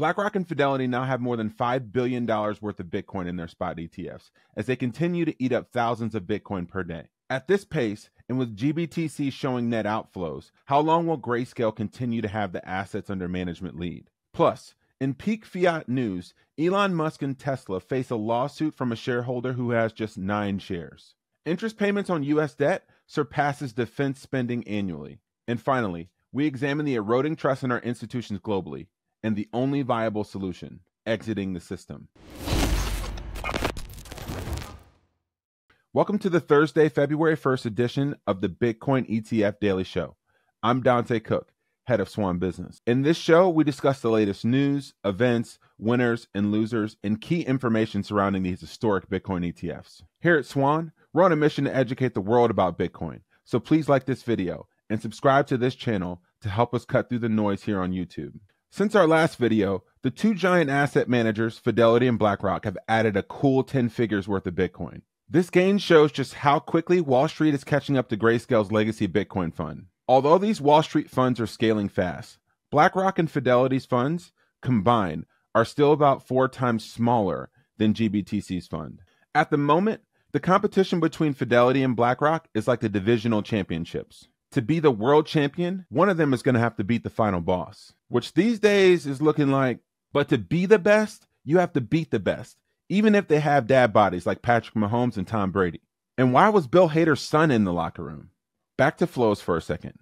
BlackRock and Fidelity now have more than $5 billion worth of Bitcoin in their spot ETFs as they continue to eat up thousands of Bitcoin per day. At this pace, and with GBTC showing net outflows, how long will Grayscale continue to have the assets under management lead? Plus, in peak fiat news, Elon Musk and Tesla face a lawsuit from a shareholder who has just nine shares. Interest payments on U.S. debt surpasses defense spending annually. And finally, we examine the eroding trust in our institutions globally and the only viable solution exiting the system. Welcome to the Thursday, February 1st edition of the Bitcoin ETF Daily Show. I'm Dante Cook, head of Swan Business. In this show, we discuss the latest news, events, winners, and losers, and key information surrounding these historic Bitcoin ETFs. Here at Swan, we're on a mission to educate the world about Bitcoin. So please like this video and subscribe to this channel to help us cut through the noise here on YouTube. Since our last video, the two giant asset managers, Fidelity and BlackRock, have added a cool 10 figures worth of Bitcoin. This gain shows just how quickly Wall Street is catching up to Grayscale's legacy Bitcoin fund. Although these Wall Street funds are scaling fast, BlackRock and Fidelity's funds combined are still about four times smaller than GBTC's fund. At the moment, the competition between Fidelity and BlackRock is like the divisional championships to be the world champion, one of them is going to have to beat the final boss, which these days is looking like, but to be the best, you have to beat the best, even if they have dad bodies like Patrick Mahomes and Tom Brady. And why was Bill Hader's son in the locker room? Back to flows for a second.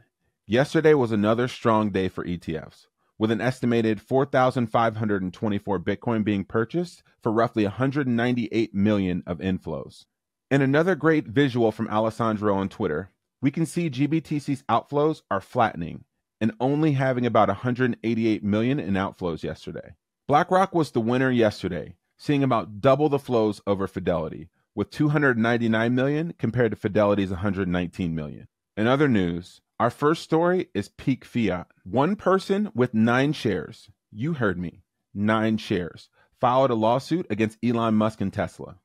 Yesterday was another strong day for ETFs, with an estimated 4,524 Bitcoin being purchased for roughly 198 million of inflows. And another great visual from Alessandro on Twitter we can see GBTC's outflows are flattening and only having about 188 million in outflows yesterday. BlackRock was the winner yesterday, seeing about double the flows over Fidelity, with 299 million compared to Fidelity's 119 million. In other news, our first story is peak fiat. One person with nine shares, you heard me, nine shares, filed a lawsuit against Elon Musk and Tesla.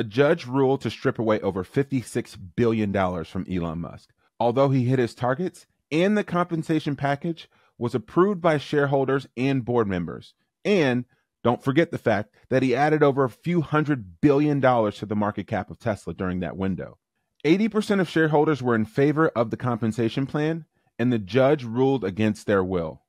A judge ruled to strip away over $56 billion from Elon Musk. Although he hit his targets and the compensation package was approved by shareholders and board members. And don't forget the fact that he added over a few hundred billion dollars to the market cap of Tesla during that window. 80% of shareholders were in favor of the compensation plan, and the judge ruled against their will.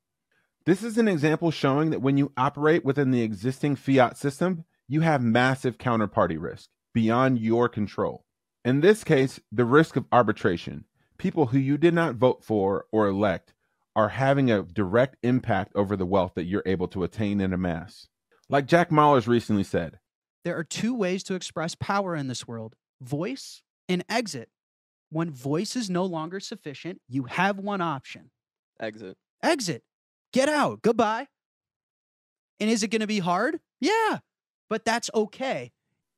This is an example showing that when you operate within the existing fiat system, you have massive counterparty risk beyond your control. In this case, the risk of arbitration. People who you did not vote for or elect are having a direct impact over the wealth that you're able to attain and amass. Like Jack Mallers recently said, there are two ways to express power in this world voice and exit. When voice is no longer sufficient, you have one option exit. Exit. Get out. Goodbye. And is it going to be hard? Yeah but that's okay.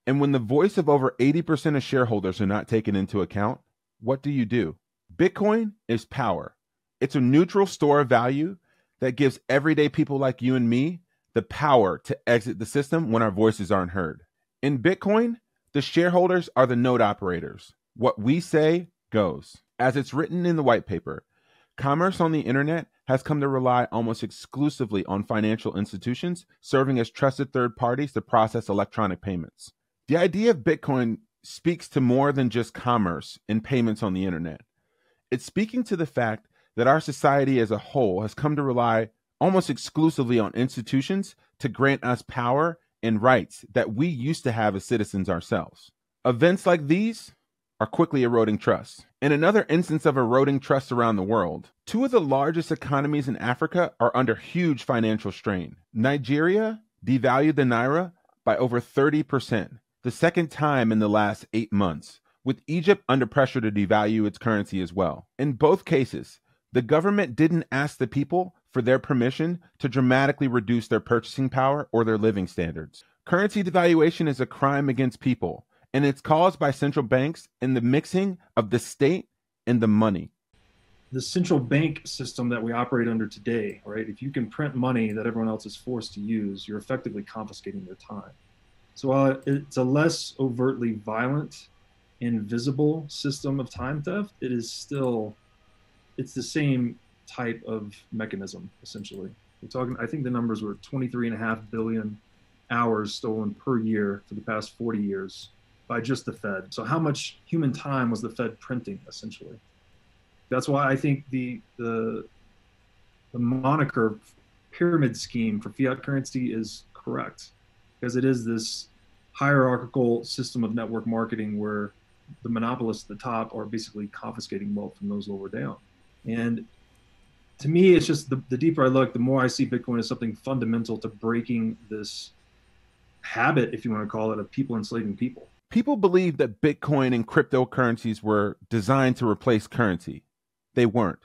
And when the voice of over 80% of shareholders are not taken into account, what do you do? Bitcoin is power. It's a neutral store of value that gives everyday people like you and me the power to exit the system when our voices aren't heard. In Bitcoin, the shareholders are the node operators. What we say goes. As it's written in the white paper, commerce on the internet has come to rely almost exclusively on financial institutions serving as trusted third parties to process electronic payments. The idea of Bitcoin speaks to more than just commerce and payments on the internet. It's speaking to the fact that our society as a whole has come to rely almost exclusively on institutions to grant us power and rights that we used to have as citizens ourselves. Events like these are quickly eroding trust. In another instance of eroding trust around the world, two of the largest economies in Africa are under huge financial strain. Nigeria devalued the naira by over 30%, the second time in the last eight months, with Egypt under pressure to devalue its currency as well. In both cases, the government didn't ask the people for their permission to dramatically reduce their purchasing power or their living standards. Currency devaluation is a crime against people and it's caused by central banks and the mixing of the state and the money. The central bank system that we operate under today, right? If you can print money that everyone else is forced to use, you're effectively confiscating their time. So while it's a less overtly violent and visible system of time theft, it is still it's the same type of mechanism essentially. We're talking, I think the numbers were 23 and a half billion hours stolen per year for the past 40 years by just the Fed. So how much human time was the Fed printing essentially? That's why I think the the the moniker pyramid scheme for fiat currency is correct because it is this hierarchical system of network marketing where the monopolists at the top are basically confiscating wealth from those lower down. And to me, it's just the, the deeper I look, the more I see Bitcoin as something fundamental to breaking this habit, if you want to call it, of people enslaving people. People believe that Bitcoin and cryptocurrencies were designed to replace currency. They weren't.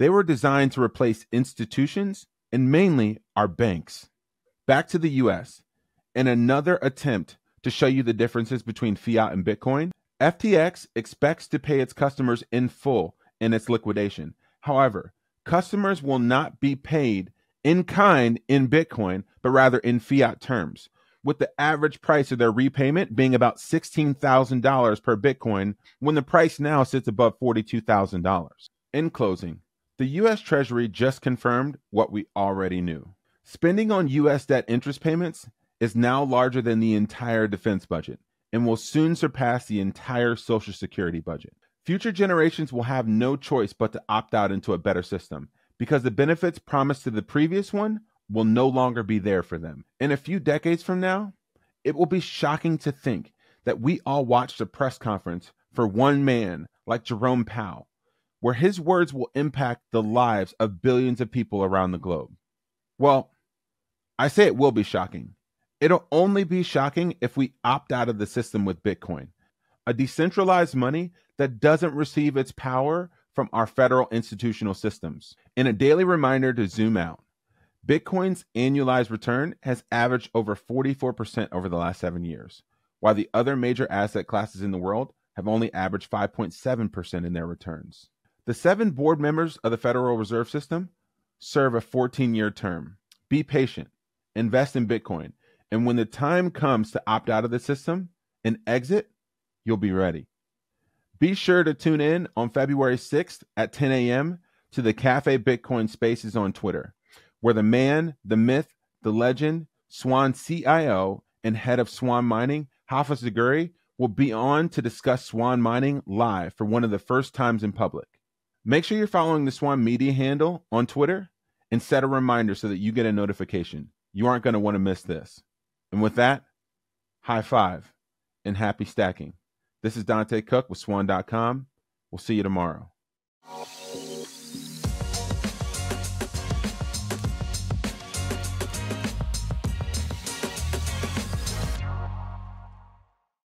They were designed to replace institutions and mainly our banks. Back to the US. In another attempt to show you the differences between fiat and Bitcoin, FTX expects to pay its customers in full in its liquidation. However, customers will not be paid in kind in Bitcoin, but rather in fiat terms, with the average price of their repayment being about $16,000 per Bitcoin when the price now sits above $42,000. In closing, the US Treasury just confirmed what we already knew. Spending on US debt interest payments is now larger than the entire defense budget and will soon surpass the entire Social Security budget. Future generations will have no choice but to opt out into a better system because the benefits promised to the previous one will no longer be there for them. In a few decades from now, it will be shocking to think that we all watched a press conference for one man like Jerome Powell, where his words will impact the lives of billions of people around the globe. Well, I say it will be shocking. It'll only be shocking if we opt out of the system with Bitcoin, a decentralized money that doesn't receive its power from our federal institutional systems. In a daily reminder to zoom out, Bitcoin's annualized return has averaged over 44% over the last seven years, while the other major asset classes in the world have only averaged 5.7% in their returns. The seven board members of the Federal Reserve System serve a 14 year term. Be patient, invest in Bitcoin, and when the time comes to opt out of the system and exit, you'll be ready. Be sure to tune in on February 6th at 10 a.m. to the Cafe Bitcoin Spaces on Twitter, where the man, the myth, the legend, Swan CIO, and head of Swan Mining, Rafa Zagury, will be on to discuss Swan Mining live for one of the first times in public. Make sure you're following the Swan Media handle on Twitter and set a reminder so that you get a notification. You aren't going to want to miss this. And with that, high five and happy stacking. This is Dante Cook with Swan.com. We'll see you tomorrow.